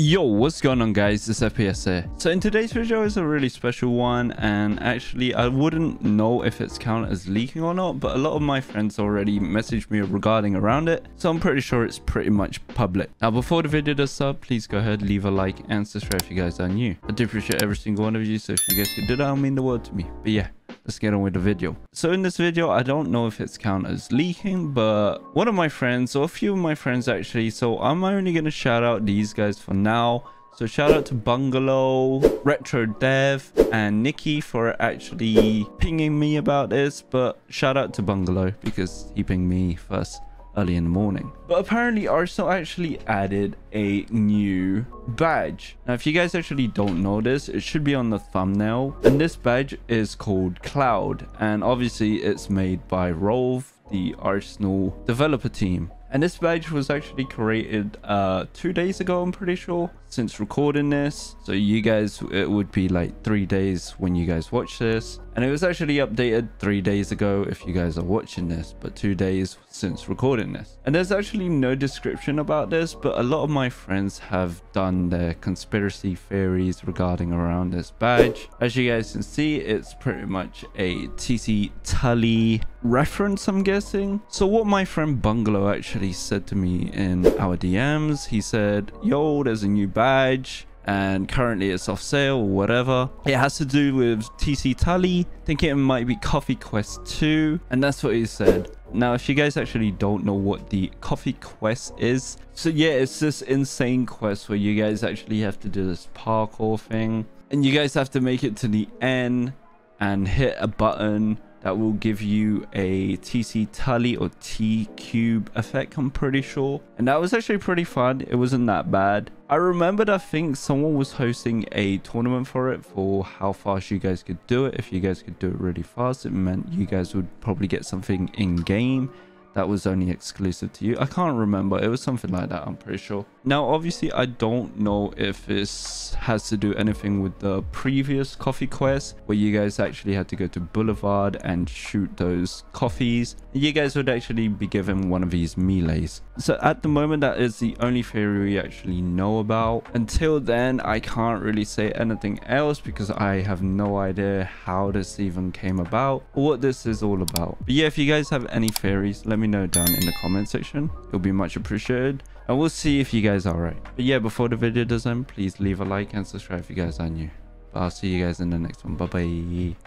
Yo, what's going on guys? It's FPS here. So in today's video is a really special one and actually I wouldn't know if it's counted as leaking or not, but a lot of my friends already messaged me regarding around it. So I'm pretty sure it's pretty much public. Now before the video does start, please go ahead, leave a like and subscribe if you guys are new. I do appreciate every single one of you, so if you guys could do that, it'll mean the world to me. But yeah, let's get on with the video. So in this video, I don't know if it's counted as leaking, but one of my friends, or a few of my friends actually, so I'm only going to shout out these guys for now. So shout out to Bungalow, Retro Dev, and Nikki for actually pinging me about this, but shout out to Bungalow because he pinged me first early in the morning. But apparently Arsenal actually added a new badge. Now, if you guys actually don't know this, it should be on the thumbnail. And this badge is called Cloud. And obviously it's made by Rolve, the Arsenal developer team. And this badge was actually created uh, two days ago, I'm pretty sure, since recording this. So you guys, it would be like three days when you guys watch this. And it was actually updated three days ago if you guys are watching this, but two days since recording this. And there's actually no description about this, but a lot of my friends have done their conspiracy theories regarding around this badge. As you guys can see, it's pretty much a TC Tully reference, I'm guessing. So what my friend Bungalow actually said to me in our DMs, he said, yo, there's a new badge and currently it's off sale or whatever. It has to do with TC Tully. Think it might be Coffee Quest 2 and that's what he said. Now, if you guys actually don't know what the Coffee Quest is, so yeah, it's this insane quest where you guys actually have to do this parkour thing and you guys have to make it to the end and hit a button that will give you a TC Tully or T Cube effect, I'm pretty sure. And that was actually pretty fun. It wasn't that bad. I remembered I think someone was hosting a tournament for it for how fast you guys could do it. If you guys could do it really fast, it meant you guys would probably get something in game that was only exclusive to you. I can't remember. It was something like that, I'm pretty sure. Now, obviously, I don't know if this has to do anything with the previous coffee quest where you guys actually had to go to Boulevard and shoot those coffees. You guys would actually be given one of these melees. So at the moment, that is the only theory we actually know about. Until then, I can't really say anything else because I have no idea how this even came about or what this is all about. But yeah, if you guys have any theories, let me know down in the comment section. It'll be much appreciated and we'll see if you guys are right. But yeah, before the video does end, please leave a like and subscribe if you guys are new. But I'll see you guys in the next one. Bye bye.